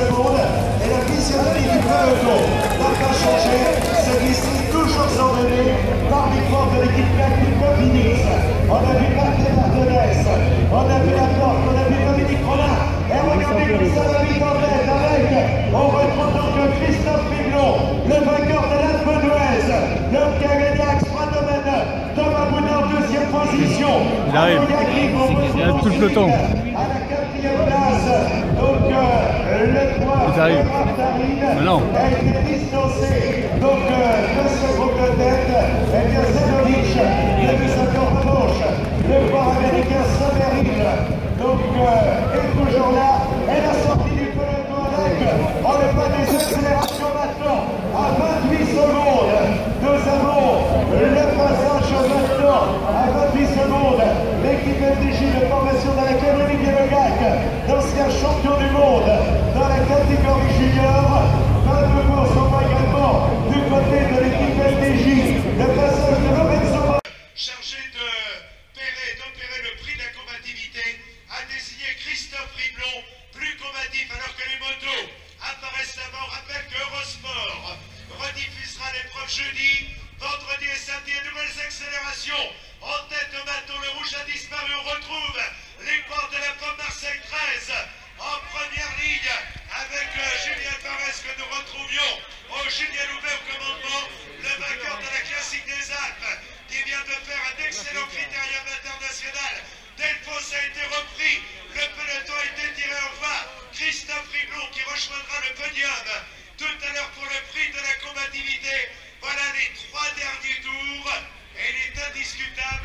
secondes. Et la physionomie du peloton n'a pas changé. Celui-ci toujours ordonné par l'effort de l'équipe du Copinis. On a vu Martin Martinez, on a vu la porte, on a vu Dominique Rollin. Et regardez comme ça va vite en tête avec. On retrouve donc Christophe Piglon, le vainqueur de la Benoise. L'homme qui a gagné à. Thomas Boudin en deuxième position. Il arrive. Il a tout le peloton. À la quatrième place, donc euh, le 3 Il arrive. Mais non. a été distancé donc de ce groupe de tête. Et bien a vu sa corde gauche. Le port américain Sameril, donc est toujours là. Et la sortie du peloton avec, on le pas des accélérations maintenant, à 28 secondes. Nous avons le passage maintenant à 28 secondes. L'équipe FDJ de formation dans laquelle Olivier Legac, l'ancien champion du monde la chargé de pérer- d'opérer le prix de la combativité, a désigné Christophe Riblon, plus combatif alors que les motos apparaissent avant. Rappelle que Eurosport rediffusera l'épreuve jeudi, vendredi et samedi, nouvelles accélérations. En tête de bateau, le rouge a disparu. On retrouve les portes de la pomme Marseille 13 en première ligne avec euh, Julien Fares que nous retrouvions au Julien Loubet au commandement, le vainqueur de la classique des Alpes qui vient de faire un excellent critérium international. Delphos a été repris, le peloton a été tiré au revoir. Christophe Riblon qui rejoindra le podium tout à l'heure pour le prix de la combativité. Voilà les trois derniers tours et il est indiscutable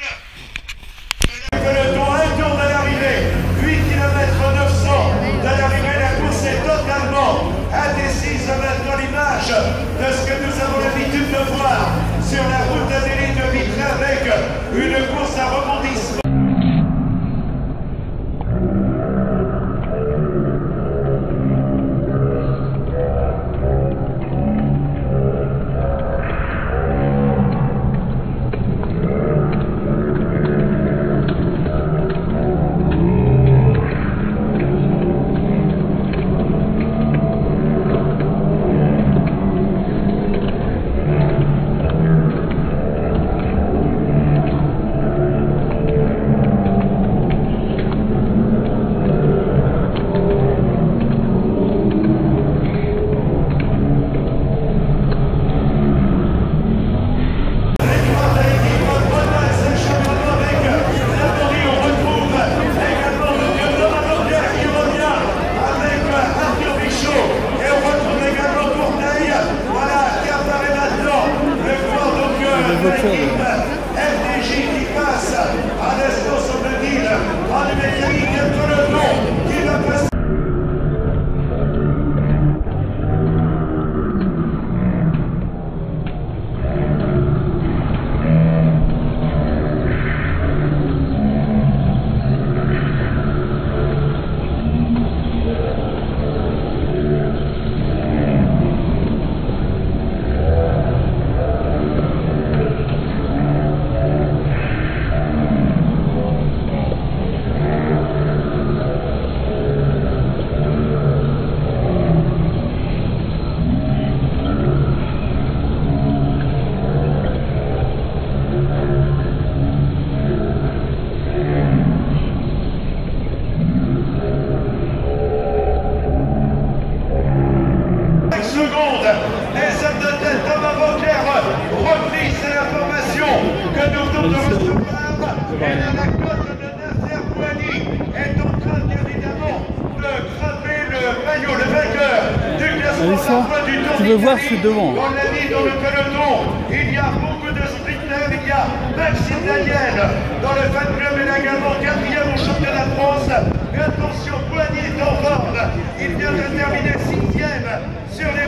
veux voir, je suis devant. On l'a dit dans le peloton, il y a beaucoup de sprinters, il y a Maxime Daniel dans le fan club, il est également quatrième au championnat de France. Attention, Bouani est en forme. Il vient de terminer sixième sur les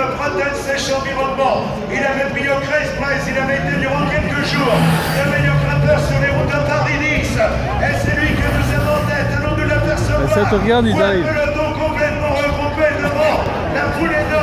Philippe Pratel sèche environnement. Il avait pris au Crest Press, il avait été durant quelques jours le meilleur grimpeur sur les routes de Paris-Nice. Et c'est lui que nous avons en tête, allons nous. Ça te regarde, il le complètement regroupé devant la foulée de